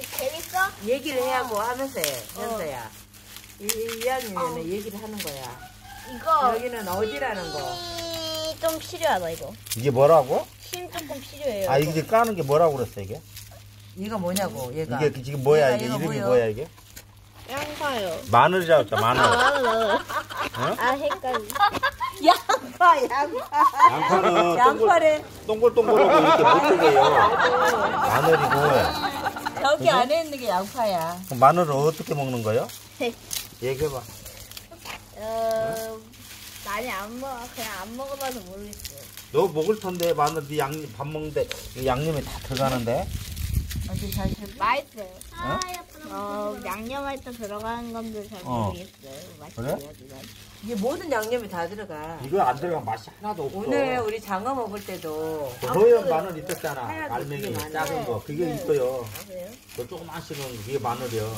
재밌어? 얘기를 해야고 하면서 해, 현서야. 이, 이왕이면 얘기를 하는 거야. 이거 여기는 어디라는 거. 힘이 좀 필요하다 이거. 이게 뭐라고? 힘 조금 필요해요. 아 이거. 이게 까는 게 뭐라고 그랬어 이게? 이가 뭐냐고, 얘가. 이게 지금 뭐야 얘가 이게 얘가 이름이 뭐야? 뭐야 이게? 양파요. 마늘이라고 했다 마늘. 아, 아 헷갈리. 양파, 양파. 양파는 양파래. 동글, 동글동글하고 이렇게 못 되게요. 마늘이고 저기 안에 있는 게 양파야. 그럼 마늘을 어떻게 먹는 거예요? 얘기해봐. 어, 많이 안 먹어. 그냥 안 먹어봐서 모르겠어요. 너 먹을 텐데 마늘 네 양념 밥 먹는데 이 양념이 다 들어가는데. 맛있어요. 어? 어, 양념할 때 들어가는 건데 잘 어. 모르겠어요. 맛있어요. 지금. 이게 모든 양념이 다 들어가. 이거 안 들어가면 맛이 하나도 없어. 오늘 우리 장어 먹을 때도 허연 마늘 있었잖아. 갈매기 마늘. 작은 거 그게 있어요. 아, 그래요? 그 조그만씩은 그게 마늘이요.